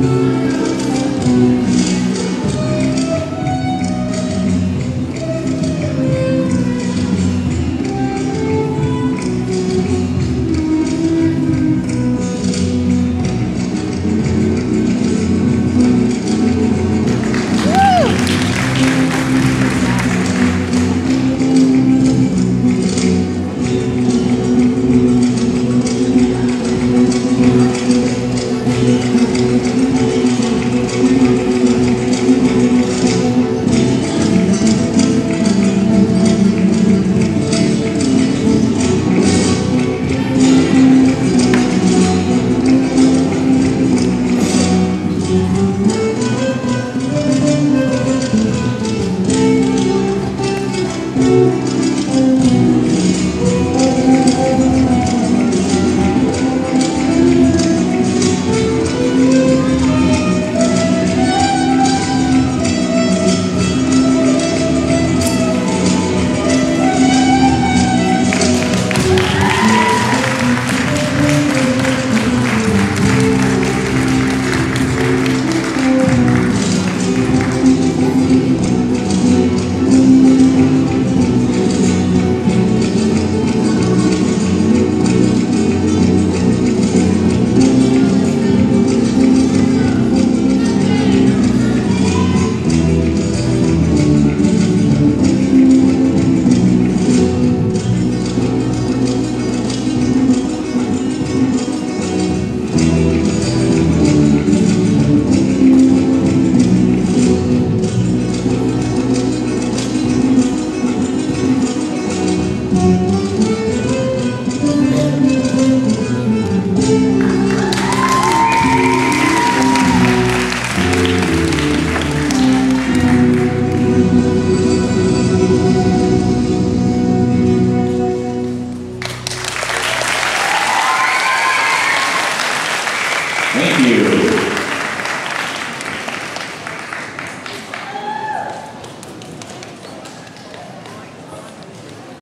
Música